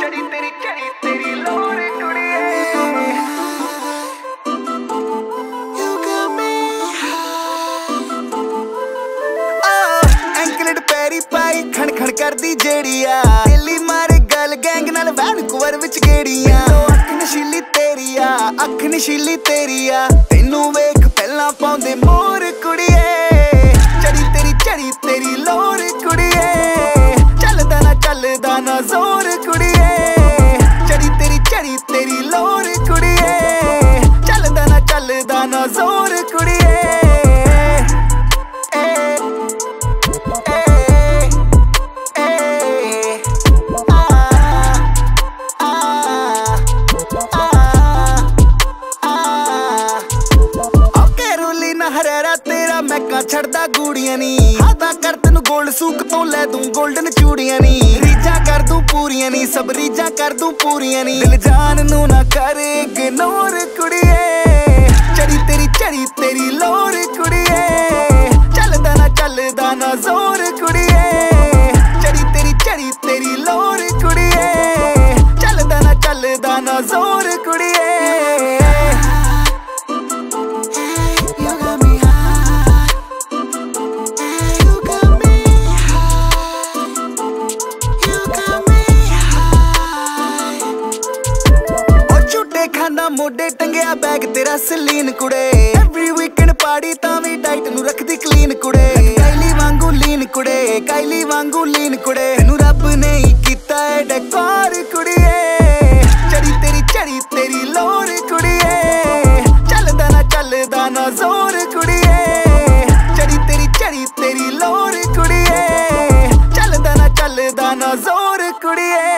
ਚੜੀ ਤੇਰੀ ਚੜੀ ਤੇਰੀ ਲੋੜ ਕੁੜੀਏ You got me ਐਂਕਲਡ ਪੈਰੀ ਪਾਈ ਖਣ ਖਣ ਕਰਦੀ ਜਿਹੜੀ ਆ। ਦਿੱਲੀ ਮਾਰੇ ਗੱਲ ਗੈਂਗ ਨਾਲ ਵੈਨ ਕੁਵਰ ਵਿੱਚ ਗੇੜੀਆਂ। ਅੱਖ ਨਸ਼ੀਲੀ ਤੇਰੀ ਆ ਅੱਖ ਨਸ਼ੀਲੀ ਤੇਰੀ ਆ। ਤੈਨੂੰ ਵੇਖ ਜ਼ੋਰ ਕੁੜੀਏ। ਚੜੀ ਤੇਰੀ ਚੜੀ ਤੇਰੀ ਲੋਰ ਕੁੜੀਏ। ਚੱਲਦਾ ਨਾ ਚੱਲਦਾ ਨਾ ਜ਼ੋਰ ਕੁੜੀਏ। ਹਰੇਰਾ ਤੇਰਾ ਮੈਕਾਂ ਛੱਡਦਾ ਗੂੜੀਆਂ ਨੀ। ਹਾਤਾ ਕਰ ਤੈਨੂੰ ਗੋਲਡ ਸੂਕ ਤੋਂ ਲੈ ਦੂੰ 골ਡਨ ਚੂੜੀਆਂ ਨੀ। ਰੀਜਾਂ ਕਰ ਦੂੰ ਪੂਰੀਆਂ ਨੀ, ਸਭ ਰੀਜਾਂ ਕਰ ਦੂੰ ਪੂਰੀਆਂ ਨੀ। ਦਿਲ ਜਾਨ ਨੂੰ ਨਾ ਕਰ ਇਗਨੋਰ ਕੁੜੀਏ। ਮੋਢੇ ਟੰਗਿਆ ਬੈਗ ਤੇਰਾ ਸਲੀਨ ਕੁੜੇ। ਐਵਰੀ ਵੀਕਐਂਡ ਪਾਰਟੀ ਤਾਂ ਵੀ ਡਾਈਟ ਨੂੰ ਰੱਖਦੀ ਕਲੀਨ ਕੁੜੇ। ਕਾਈਲੀ ਵਾਂਗੂ ਲੀਨ ਕੁੜੇ ਕਾਈਲੀ ਵਾਂਗੂ ਲੀਨ ਕੁੜੇ। ਤੈਨੂੰ ਰੱਬ ਨੇ ਹੀ ਕੀਤਾ ਏ ਡੈਕੋਰ ਕੁੜੀਏ। ਚੜੀ ਤੇਰੀ ਚੜੀ ਤੇਰੀ ਲੋਰ ਕੁੜੀਏ। ਚੱਲਦਾ ਨਾ ਚੱਲਦਾ ਨਾ ਜ਼ੋਰ ਕੁੜੀਏ। ਚੜੀ ਤੇਰੀ ਚੜੀ ਤੇਰੀ ਲੋਰ ਕੁੜੀਏ। ਚੱਲਦਾ ਨਾ ਚੱਲਦਾ ਨਾ ਜ਼ੋਰ ਕੁੜੀਏ।